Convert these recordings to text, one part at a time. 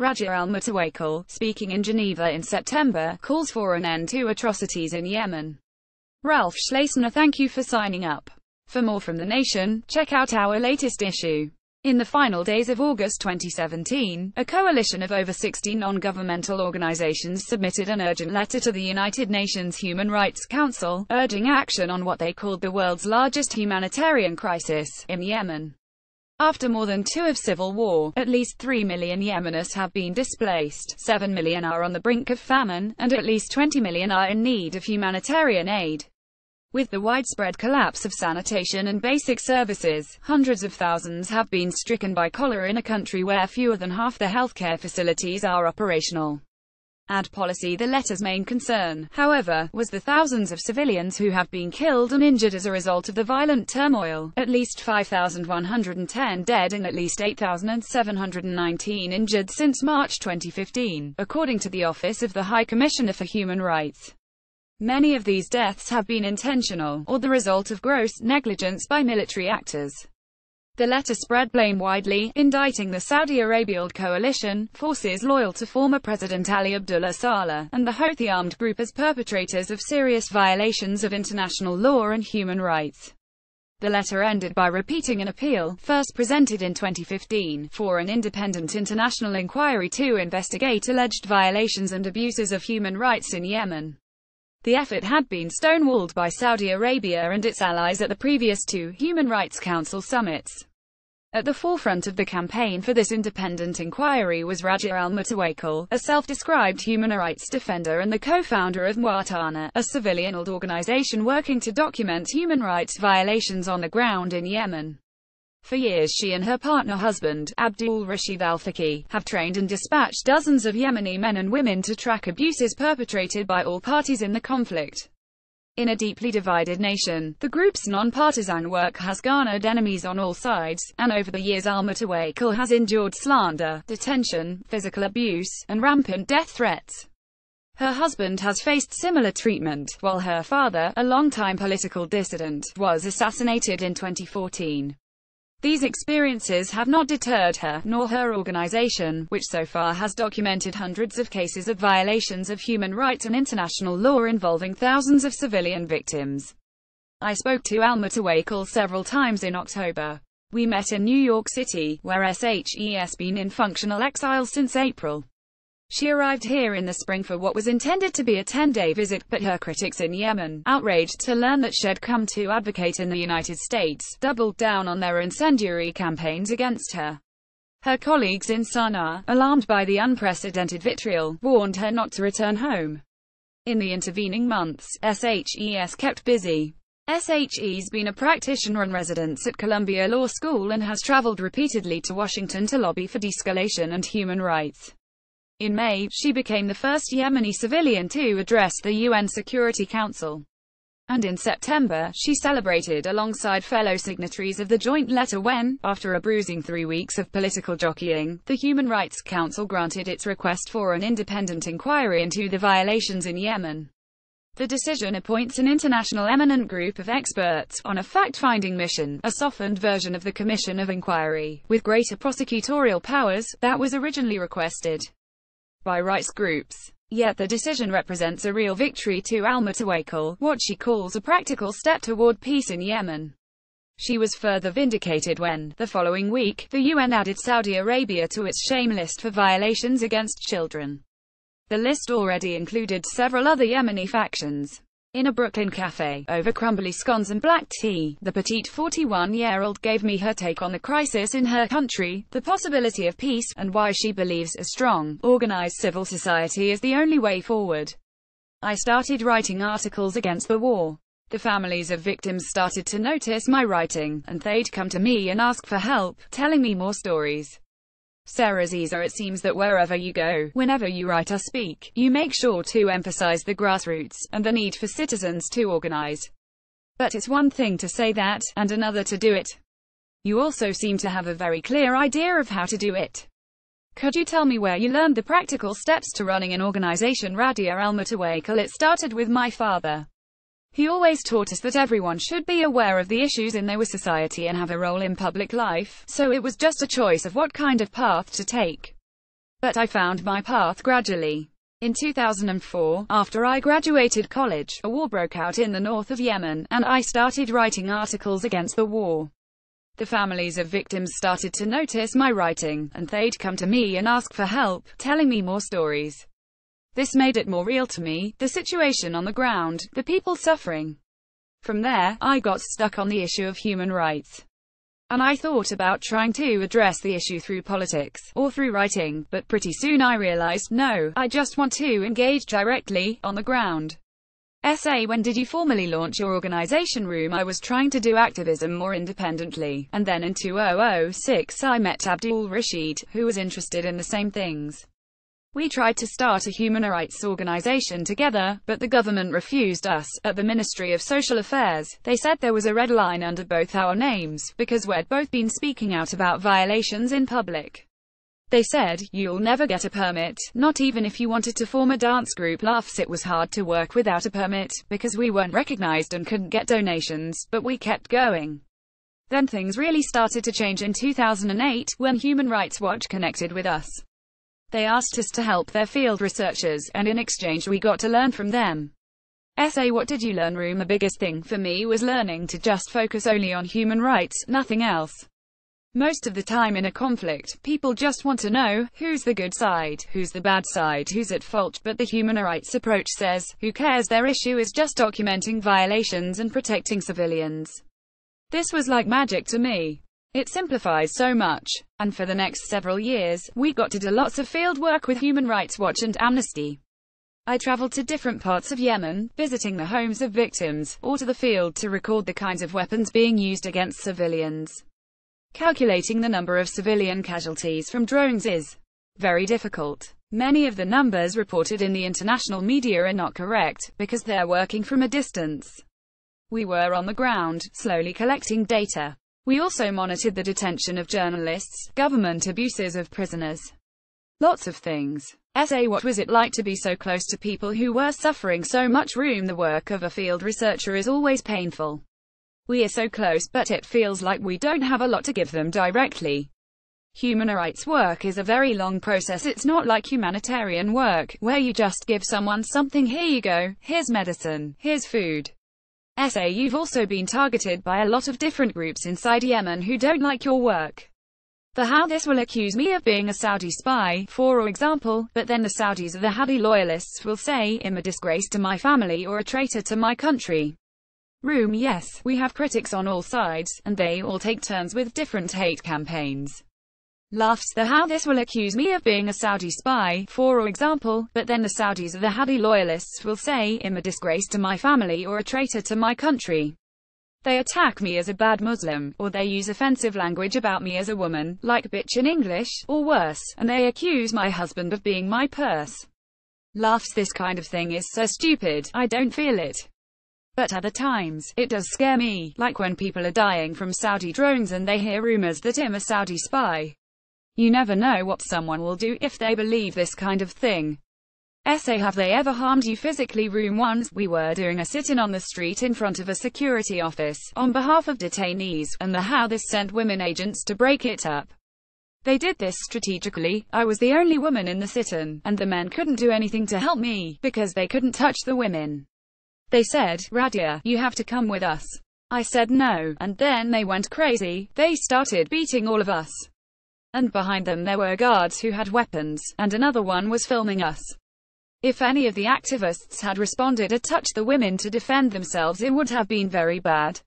Raja Al Mutawakkil, speaking in Geneva in September, calls for an end to atrocities in Yemen. Ralph Schlesner thank you for signing up. For more from the nation, check out our latest issue. In the final days of August 2017, a coalition of over 60 non-governmental organizations submitted an urgent letter to the United Nations Human Rights Council, urging action on what they called the world's largest humanitarian crisis, in Yemen. After more than two of civil war, at least 3 million Yemenis have been displaced, 7 million are on the brink of famine, and at least 20 million are in need of humanitarian aid. With the widespread collapse of sanitation and basic services, hundreds of thousands have been stricken by cholera in a country where fewer than half the healthcare facilities are operational. Ad policy The letter's main concern, however, was the thousands of civilians who have been killed and injured as a result of the violent turmoil, at least 5,110 dead and at least 8,719 injured since March 2015, according to the Office of the High Commissioner for Human Rights. Many of these deaths have been intentional, or the result of gross negligence by military actors. The letter spread blame widely, indicting the Saudi Arabia coalition, forces loyal to former President Ali Abdullah Saleh, and the Houthi armed group as perpetrators of serious violations of international law and human rights. The letter ended by repeating an appeal, first presented in 2015, for an independent international inquiry to investigate alleged violations and abuses of human rights in Yemen. The effort had been stonewalled by Saudi Arabia and its allies at the previous two Human Rights Council summits. At the forefront of the campaign for this independent inquiry was Raja al-Mutawakkil, a self-described human rights defender and the co-founder of Mwatana, a civilian-owned organization working to document human rights violations on the ground in Yemen. For years she and her partner husband, Abdul Rashid al-Faqih, have trained and dispatched dozens of Yemeni men and women to track abuses perpetrated by all parties in the conflict. In a deeply divided nation, the group's non-partisan work has garnered enemies on all sides, and over the years al-Mutawakkil has endured slander, detention, physical abuse, and rampant death threats. Her husband has faced similar treatment, while her father, a longtime political dissident, was assassinated in 2014. These experiences have not deterred her, nor her organization, which so far has documented hundreds of cases of violations of human rights and international law involving thousands of civilian victims. I spoke to al-Mutawakkil several times in October. We met in New York City, where SHE has been in functional exile since April. She arrived here in the spring for what was intended to be a 10-day visit, but her critics in Yemen, outraged to learn that she'd come to advocate in the United States, doubled down on their incendiary campaigns against her. Her colleagues in Sana'a, alarmed by the unprecedented vitriol, warned her not to return home. In the intervening months, SHES kept busy. SHE's been a practitioner in residence at Columbia Law School and has traveled repeatedly to Washington to lobby for de-escalation and human rights. In May, she became the first Yemeni civilian to address the UN Security Council. And in September, she celebrated alongside fellow signatories of the joint letter when, after a bruising three weeks of political jockeying, the Human Rights Council granted its request for an independent inquiry into the violations in Yemen. The decision appoints an international eminent group of experts, on a fact-finding mission, a softened version of the Commission of Inquiry, with greater prosecutorial powers, that was originally requested by rights groups. Yet the decision represents a real victory to al-Mutawakkil, what she calls a practical step toward peace in Yemen. She was further vindicated when, the following week, the UN added Saudi Arabia to its shame list for violations against children. The list already included several other Yemeni factions. In a Brooklyn cafe, over crumbly scones and black tea, the petite 41-year-old gave me her take on the crisis in her country, the possibility of peace, and why she believes a strong, organized civil society is the only way forward. I started writing articles against the war. The families of victims started to notice my writing, and they'd come to me and ask for help, telling me more stories. Sarah Aziza it seems that wherever you go, whenever you write or speak, you make sure to emphasize the grassroots, and the need for citizens to organize. But it's one thing to say that, and another to do it. You also seem to have a very clear idea of how to do it. Could you tell me where you learned the practical steps to running an organization Radia Al-Mutawakkil It started with my father. He always taught us that everyone should be aware of the issues in their society and have a role in public life, so it was just a choice of what kind of path to take. But I found my path gradually. In 2004, after I graduated college, a war broke out in the north of Yemen, and I started writing articles against the war. The families of victims started to notice my writing, and they'd come to me and ask for help, telling me more stories. This made it more real to me, the situation on the ground, the people suffering. From there, I got stuck on the issue of human rights. And I thought about trying to address the issue through politics, or through writing, but pretty soon I realized, no, I just want to engage directly, on the ground. SA When did you formally launch your organization room? I was trying to do activism more independently, and then in 2006 I met Abdul Rashid, who was interested in the same things. We tried to start a human rights organization together, but the government refused us. At the Ministry of Social Affairs, they said there was a red line under both our names, because we'd both been speaking out about violations in public. They said, you'll never get a permit, not even if you wanted to form a dance group. Laughs It was hard to work without a permit, because we weren't recognized and couldn't get donations, but we kept going. Then things really started to change in 2008, when Human Rights Watch connected with us. They asked us to help their field researchers, and in exchange we got to learn from them. SA What did you learn room The biggest thing for me was learning to just focus only on human rights, nothing else. Most of the time in a conflict, people just want to know, who's the good side, who's the bad side, who's at fault, but the human rights approach says, who cares their issue is just documenting violations and protecting civilians. This was like magic to me. It simplifies so much. And for the next several years, we got to do lots of field work with Human Rights Watch and Amnesty. I traveled to different parts of Yemen, visiting the homes of victims, or to the field to record the kinds of weapons being used against civilians. Calculating the number of civilian casualties from drones is very difficult. Many of the numbers reported in the international media are not correct, because they're working from a distance. We were on the ground, slowly collecting data. We also monitored the detention of journalists, government abuses of prisoners. Lots of things. SA What was it like to be so close to people who were suffering so much room The work of a field researcher is always painful. We are so close, but it feels like we don't have a lot to give them directly. Human rights work is a very long process. It's not like humanitarian work, where you just give someone something, here you go, here's medicine, here's food. SA You've also been targeted by a lot of different groups inside Yemen who don't like your work. The Houthis will accuse me of being a Saudi spy, for example, but then the Saudis or the Hadi loyalists will say, I'm a disgrace to my family or a traitor to my country. Room Yes, we have critics on all sides, and they all take turns with different hate campaigns. Laughs the Houthis will accuse me of being a Saudi spy, for example, but then the Saudis or the Hadi loyalists will say, I'm a disgrace to my family or a traitor to my country. They attack me as a bad Muslim, or they use offensive language about me as a woman, like bitch in English, or worse, and they accuse my husband of being my purse. Laughs this kind of thing is so stupid, I don't feel it. But other times, it does scare me, like when people are dying from Saudi drones and they hear rumors that I'm a Saudi spy. You never know what someone will do if they believe this kind of thing. SA Have they ever harmed you physically? Room 1 We were doing a sit-in on the street in front of a security office, on behalf of detainees, and the Houthis sent women agents to break it up. They did this strategically, I was the only woman in the sit-in, and the men couldn't do anything to help me, because they couldn't touch the women. They said, Radia, you have to come with us. I said no, and then they went crazy, they started beating all of us and behind them there were guards who had weapons, and another one was filming us. If any of the activists had responded or touched the women to defend themselves it would have been very bad.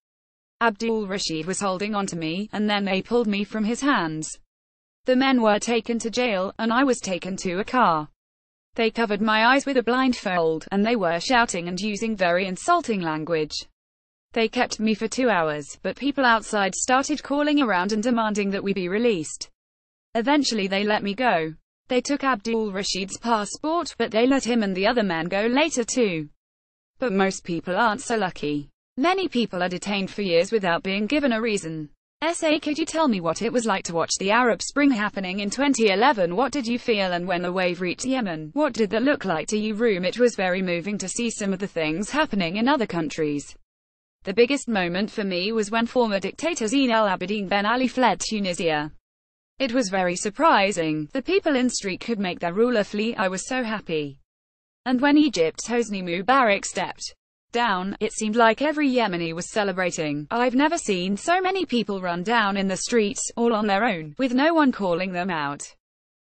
Abdul Rashid was holding onto me, and then they pulled me from his hands. The men were taken to jail, and I was taken to a car. They covered my eyes with a blindfold, and they were shouting and using very insulting language. They kept me for two hours, but people outside started calling around and demanding that we be released. Eventually they let me go. They took Abdul Rashid's passport, but they let him and the other man go later too. But most people aren't so lucky. Many people are detained for years without being given a reason. SA Could you tell me what it was like to watch the Arab Spring happening in 2011? What did you feel and when the wave reached Yemen? What did that look like to you? Room It was very moving to see some of the things happening in other countries. The biggest moment for me was when former dictator Zine El Abidine Ben Ali fled Tunisia. It was very surprising. The people in street could make their ruler flee. I was so happy. And when Egypt's Hosni Mubarak stepped down, it seemed like every Yemeni was celebrating. I've never seen so many people run down in the streets, all on their own, with no one calling them out.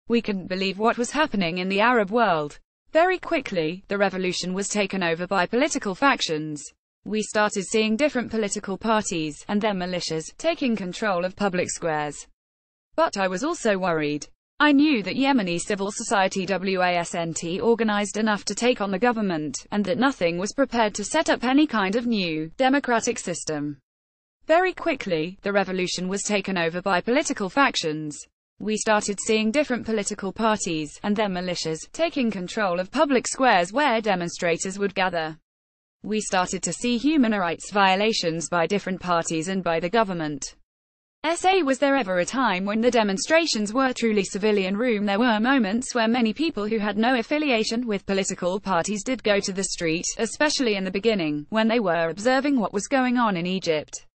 We couldn't believe what was happening in the Arab world. Very quickly, the revolution was taken over by political factions. We started seeing different political parties, and their militias, taking control of public squares. But I was also worried. I knew that Yemeni civil society WASNT organized enough to take on the government, and that nothing was prepared to set up any kind of new, democratic system. Very quickly, the revolution was taken over by political factions. We started seeing different political parties, and their militias, taking control of public squares where demonstrators would gather. We started to see human rights violations by different parties and by the government. SA was there ever a time when the demonstrations were truly civilian room there were moments where many people who had no affiliation with political parties did go to the street, especially in the beginning, when they were observing what was going on in Egypt.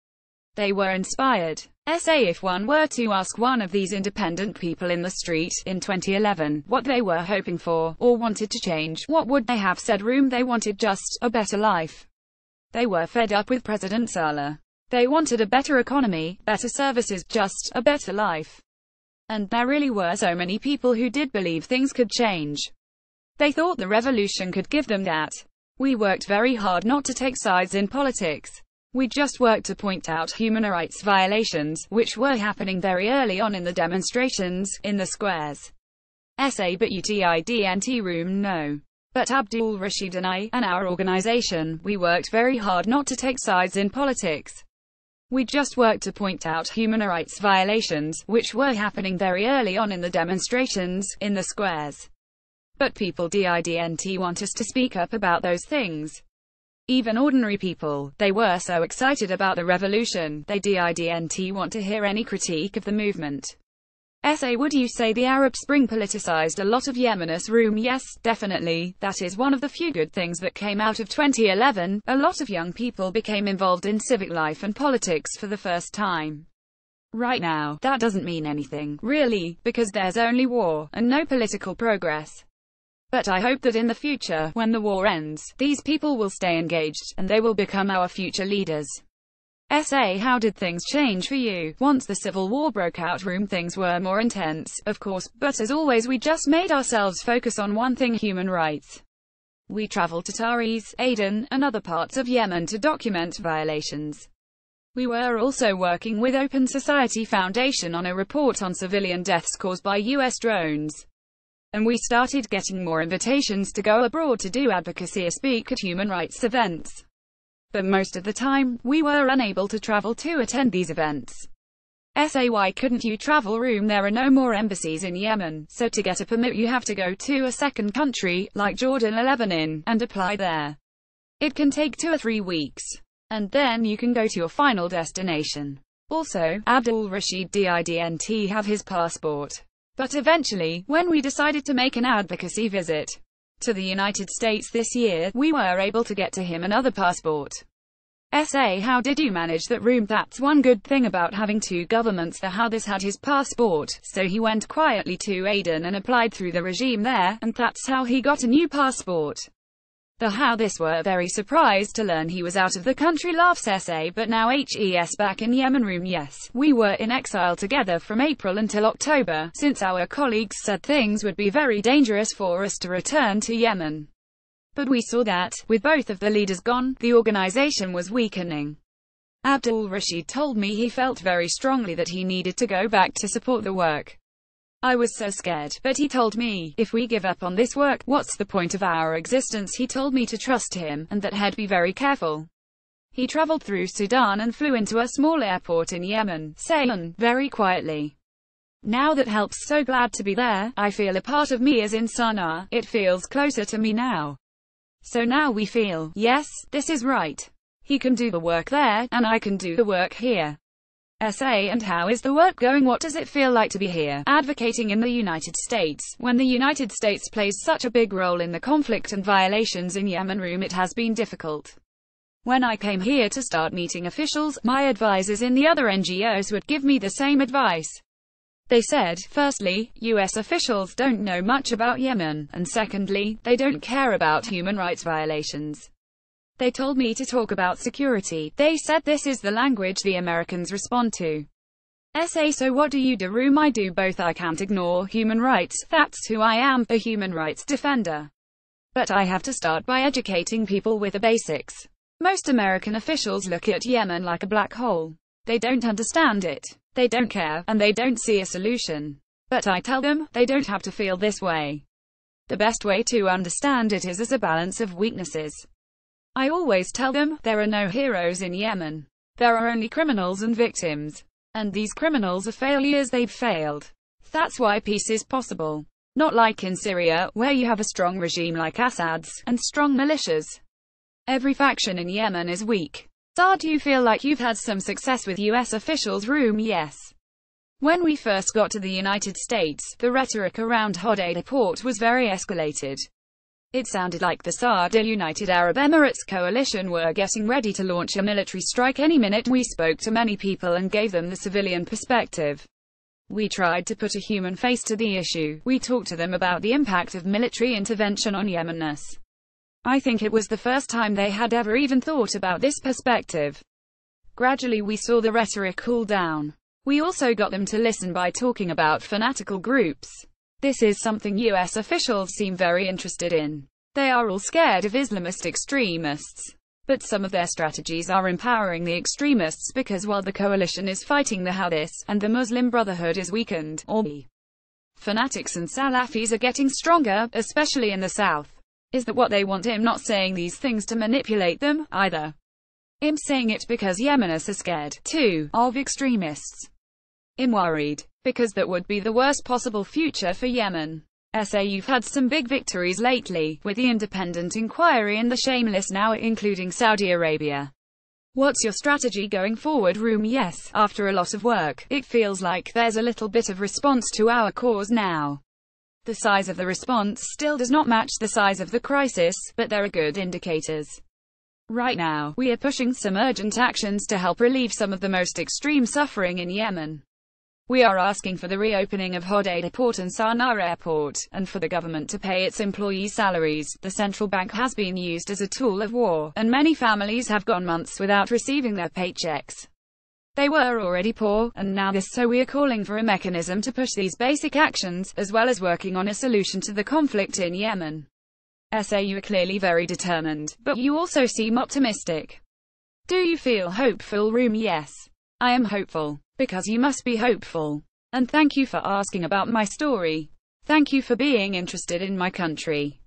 They were inspired. SA if one were to ask one of these independent people in the street, in 2011, what they were hoping for, or wanted to change, what would they have said room they wanted just, a better life. They were fed up with President Saleh. They wanted a better economy, better services, just, a better life. And there really were so many people who did believe things could change. They thought the revolution could give them that. We worked very hard not to take sides in politics. We just worked to point out human rights violations, which were happening very early on in the demonstrations, in the squares. SA but UTIDNT room no. But Abdul Rashid and I, and our organization, we worked very hard not to take sides in politics. We just worked to point out human rights violations, which were happening very early on in the demonstrations, in the squares. But people DIDNT want us to speak up about those things. Even ordinary people, they were so excited about the revolution, they didn't want to hear any critique of the movement. Essay Would you say the Arab Spring politicized a lot of Yemenis room? Yes, definitely. That is one of the few good things that came out of 2011. A lot of young people became involved in civic life and politics for the first time. Right now, that doesn't mean anything, really, because there's only war, and no political progress. But I hope that in the future, when the war ends, these people will stay engaged, and they will become our future leaders. SA How did things change for you? Once the civil war broke out room things were more intense, of course, but as always we just made ourselves focus on one thing human rights. We traveled to Taiz, Aden, and other parts of Yemen to document violations. We were also working with Open Society Foundation on a report on civilian deaths caused by U.S. drones and we started getting more invitations to go abroad to do advocacy or speak at human rights events. But most of the time, we were unable to travel to attend these events. Say why couldn't you travel room there are no more embassies in Yemen, so to get a permit you have to go to a second country, like Jordan or Lebanon, and apply there. It can take two or three weeks. And then you can go to your final destination. Also, Abdul Rashid didn't have his passport. But eventually, when we decided to make an advocacy visit to the United States this year, we were able to get to him another passport. SA How did you manage that room? That's one good thing about having two governments the Houthis had his passport, so he went quietly to Aden and applied through the regime there, and that's how he got a new passport. The Houthis were very surprised to learn he was out of the country laughs SA but now HES back in Yemen room yes, we were in exile together from April until October, since our colleagues said things would be very dangerous for us to return to Yemen. But we saw that, with both of the leaders gone, the organization was weakening. Abdul Rashid told me he felt very strongly that he needed to go back to support the work. I was so scared, but he told me, if we give up on this work, what's the point of our existence? He told me to trust him, and that he'd be very careful. He traveled through Sudan and flew into a small airport in Yemen, Seiyun, very quietly. Now that helps so glad to be there, I feel a part of me is in Sana'a, it feels closer to me now. So now we feel, yes, this is right. He can do the work there, and I can do the work here. SA and how is the work going? What does it feel like to be here, advocating in the United States, when the United States plays such a big role in the conflict and violations in Yemen room it has been difficult. When I came here to start meeting officials, my advisors in the other NGOs would give me the same advice. They said, firstly, US officials don't know much about Yemen, and secondly, they don't care about human rights violations. They told me to talk about security. They said this is the language the Americans respond to. So what do you do room I do both I can't ignore human rights, that's who I am, a human rights defender. But I have to start by educating people with the basics. Most American officials look at Yemen like a black hole. They don't understand it. They don't care, and they don't see a solution. But I tell them, they don't have to feel this way. The best way to understand it is as a balance of weaknesses. I always tell them, there are no heroes in Yemen. There are only criminals and victims. And these criminals are failures, they've failed. That's why peace is possible. Not like in Syria, where you have a strong regime like Assad's, and strong militias. Every faction in Yemen is weak. So do you feel like you've had some success with US officials room yes. When we first got to the United States, the rhetoric around Hodeidah port was very escalated. It sounded like the Saudi United Arab Emirates coalition were getting ready to launch a military strike any minute. We spoke to many people and gave them the civilian perspective. We tried to put a human face to the issue. We talked to them about the impact of military intervention on Yemenis. I think it was the first time they had ever even thought about this perspective. Gradually we saw the rhetoric cool down. We also got them to listen by talking about fanatical groups. This is something US officials seem very interested in. They are all scared of Islamist extremists. But some of their strategies are empowering the extremists because while the coalition is fighting the Houthis, and the Muslim Brotherhood is weakened, or the fanatics and Salafis are getting stronger, especially in the south. Is that what they want? I'm not saying these things to manipulate them, either. I'm saying it because Yemenis are scared, too, of extremists. I'm worried because that would be the worst possible future for Yemen. SA you've had some big victories lately, with the independent inquiry and the shameless now including Saudi Arabia. What's your strategy going forward room yes, after a lot of work, it feels like there's a little bit of response to our cause now. The size of the response still does not match the size of the crisis, but there are good indicators. Right now, we are pushing some urgent actions to help relieve some of the most extreme suffering in Yemen. We are asking for the reopening of Hodeidah Port and Sana'a Airport, and for the government to pay its employees' salaries. The central bank has been used as a tool of war, and many families have gone months without receiving their paychecks. They were already poor, and now this so we are calling for a mechanism to push these basic actions, as well as working on a solution to the conflict in Yemen. SA you are clearly very determined, but you also seem optimistic. Do you feel hopeful room yes. I am hopeful. Because you must be hopeful. And thank you for asking about my story. Thank you for being interested in my country.